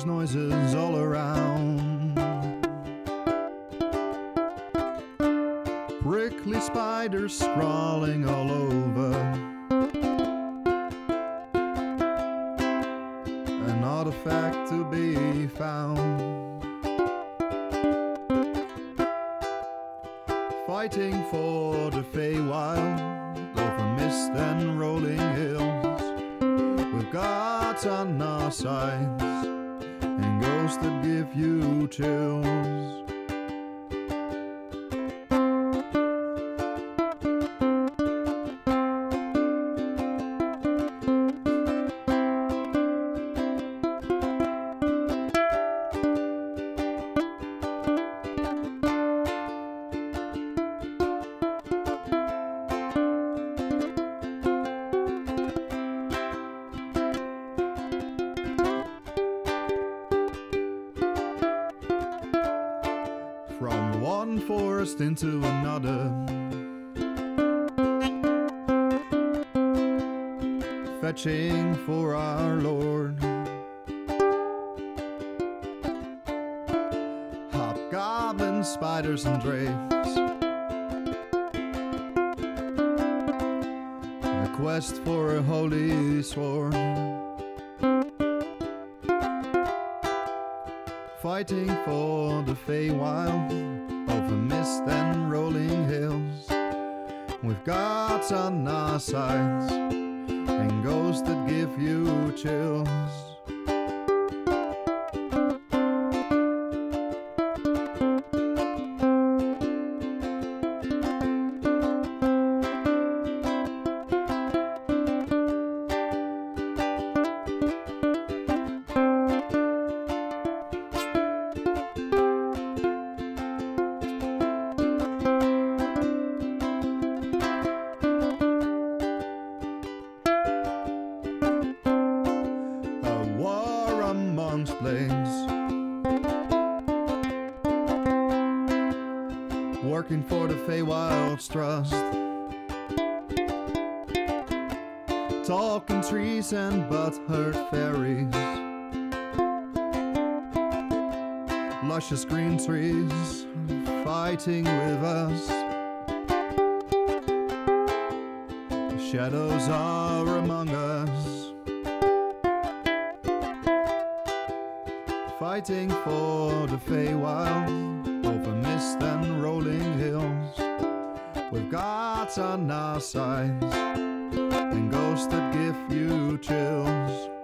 There's noises all around. Prickly spiders sprawling all over. An artifact to be found. Fighting for the Feywild over mist and rolling hills. We've got on our sides ghosts that give you chills. One forest into another. Fetching for our Lord. Hobgoblins, spiders, and drapes. A quest for a holy sword. Fighting for the Feywild over mist and rolling hills. We've got on our sides and ghosts that give you chills. Amongst. Working for the Feywild's trust. Talking trees and butthurt fairies. Luscious green trees fighting with us. Shadows are among us. Fighting for the Feywild over mist and rolling hills. We've got on our sides and ghosts that give you chills.